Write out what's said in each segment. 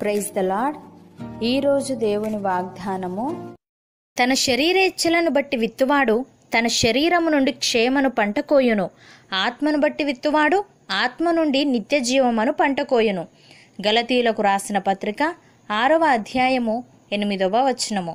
Praise the lord ఈరోజు దేవుని వాగ్దానము తన శరీరేచ్ఛలను బట్టి విత్తువాడు తన శరీరము నుండి క్షేమను పంట కోయును ఆత్మను బట్టి విత్తువాడు ఆత్మ నుండి నిత్య జీవమును పంట కోయును గలతీలకు రాసిన పత్రిక ఆరవ అధ్యాయము ఎనిమిదవ వచనము.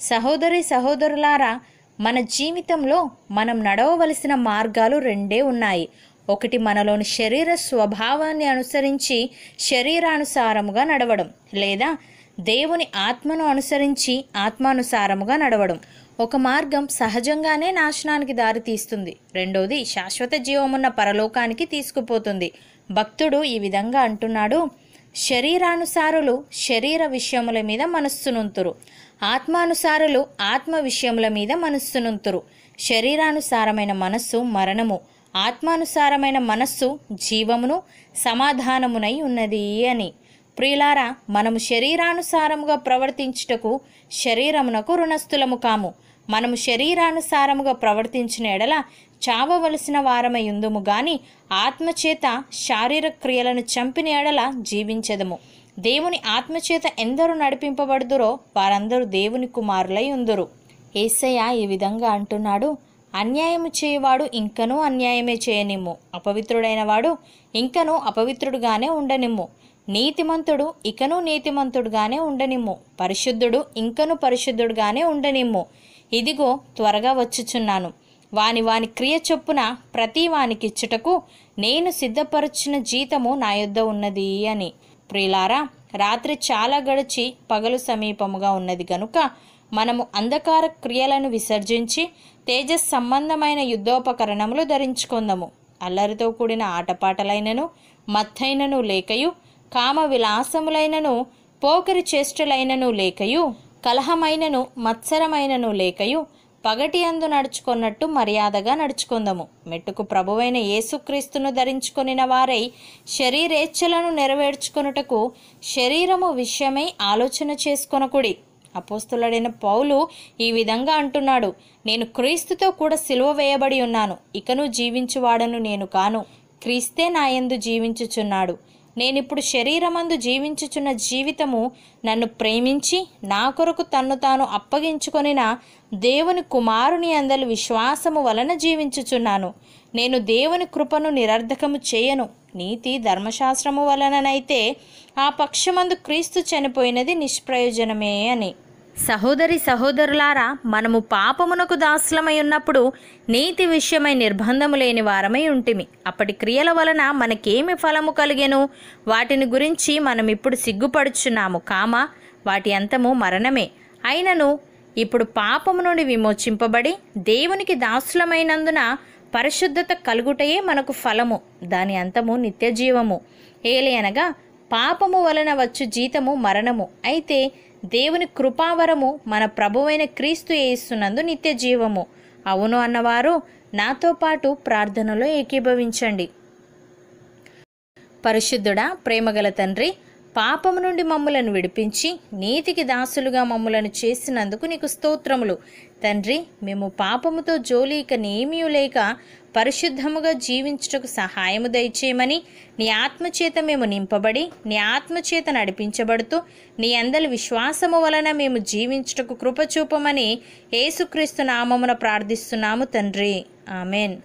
సహోదరి సహోదరులారా మన జీవితంలో మనం నడవవలసిన మార్గాలు రెండే ఉన్నాయి. ఒకటి మనలోని శరీర స్వభావాన్ని అనుసరించి శరీరానుసారముగా నడవడం లేదా దేవుని ఆత్మను అనుసరించి ఆత్మానుసారముగా నడవడం. ఒక మార్గం సహజంగానే నాశనానికి దారి తీస్తుంది రెండోది శాశ్వత జీవమున్న పరలోకానికి తీసుకుపోతుంది. భక్తుడు ఈ విధంగా అంటున్నాడు శరీరానుసారులు శరీర విషయముల మీద మనస్సునుంతురు. ఆత్మానుసారులు ఆత్మ విషయముల మీద మనస్సునుంతురు. శరీరానుసారమైన మనస్సు మరణము ఆత్మానుసారమైన మనస్సు జీవమును సమాధానమునై ఉన్నది అని. ప్రియులారా మనము శరీరానుసారముగా ప్రవర్తించుటకు శరీరమునకు రుణస్థులము కాము. మనము శరీరానుసారముగా ప్రవర్తించిన ఎడల చావవలసిన వారమై ఉందుము గాని ఆత్మచేత శారీరక క్రియలను చంపిన ఎడల జీవించదము. దేవుని ఆత్మచేత ఎందరు నడిపింపబడుదురో వారందరూ దేవుని కుమారులై ఉందురు. ఏసయ్య ఈ విధంగా అంటున్నాడు అన్యాయము చేయవాడు ఇంకనూ అన్యాయమే చేయనిమ్ము. అపవిత్రుడైన వాడు ఇంకనూ అపవిత్రుడుగానే ఉండనిమ్ము. నీతిమంతుడు ఇకను నీతిమంతుడుగానే ఉండనిమ్ము. పరిశుద్ధుడు ఇంకను పరిశుద్ధుడుగానే ఉండనిమ్ము. ఇదిగో త్వరగా వచ్చుచున్నాను. వాని వాని క్రియ చొప్పున ప్రతి వానికిచ్చుటకు నేను సిద్ధపరచిన జీతము నా యొద్ద ఉన్నది అని. ప్రియులారా రాత్రి చాలా గడిచి పగలు సమీపముగా ఉన్నది గనుక మనము అంధకార క్రియలను విసర్జించి తేజస్ సంబంధమైన యుద్ధోపకరణములు ధరించుకుందాము. అల్లరితో కూడిన ఆటపాటలైనను మత్తైనను లేకయు కామ విలాసములైనను పోకరి చేష్టలైనను లేకయు కలహమైనను మత్సరమైనను లేకయు పగటి అందు నడుచుకున్నట్టు మర్యాదగా నడుచుకుందాము. మెట్టుకు ప్రభువైన యేసుక్రీస్తును ధరించుకొనిన వారై శరీరేచ్ఛలను నెరవేర్చుకొనుటకు శరీరము విషయమై ఆలోచన చేసుకొనకుడి. అపోస్తులడైన పౌలు ఈ విధంగా అంటున్నాడు నేను క్రీస్తుతో కూడా సిలువ వేయబడి ఉన్నాను ఇకను జీవించువాడను నేను కాను. క్రీస్తే నాయందు జీవించుచున్నాడు. నేనిప్పుడు శరీరమందు జీవించుచున్న జీవితము నన్ను ప్రేమించి నా కొరకు తన్ను తాను అప్పగించుకొనిన దేవుని కుమారుని అందలి విశ్వాసము వలన జీవించుచున్నాను. నేను దేవుని కృపను నిరర్ధకము చేయను. నీతి ధర్మశాస్త్రము వలననైతే ఆ పక్షమందు క్రీస్తు చనిపోయినది నిష్ప్రయోజనమే అని. సహోదరి సహోదరులారా మనము పాపమునకు దాస్లమై ఉన్నప్పుడు నీతి విషయమై నిర్బంధము లేని వారమై ఉంటిమి. అప్పటి క్రియల వలన మనకేమి ఫలము కలిగెను? వాటిని గురించి మనం ఇప్పుడు సిగ్గుపడుచున్నాము. కామ వాటి అంతము మరణమే. అయినను ఇప్పుడు పాపము నుండి విమోచింపబడి దేవునికి దాసులమైనందున పరిశుద్ధత కలుగుటయే మనకు ఫలము. దాని అంతము నిత్యజీవము. ఏలి అనగా పాపము వలన వచ్చు జీతము మరణము. అయితే దేవుని కృపావరము మన ప్రభువైన క్రీస్తు యేసునందు నిత్య జీవము. అవును అన్నవారు నాతో పాటు ప్రార్థనలో ఏకీభవించండి. పరిశుద్ధుడా ప్రేమగల తండ్రి పాపము నుండి మమ్ములను విడిపించి నీతికి దాసులుగా మమ్ములను చేసినందుకు నీకు స్తోత్రములు. తండ్రి మేము పాపముతో జోలి ఇక నేమియు లేక పరిశుద్ధముగా జీవించుటకు సహాయము దయచేయమని నీ ఆత్మచేత మేము నింపబడి నీ ఆత్మచేత నడిపించబడుతూ నీ అందరి విశ్వాసము వలన మేము జీవించుటకు కృపచూపమని యేసుక్రీస్తు నామమున ప్రార్థిస్తున్నాము తండ్రి. ఆమెన్.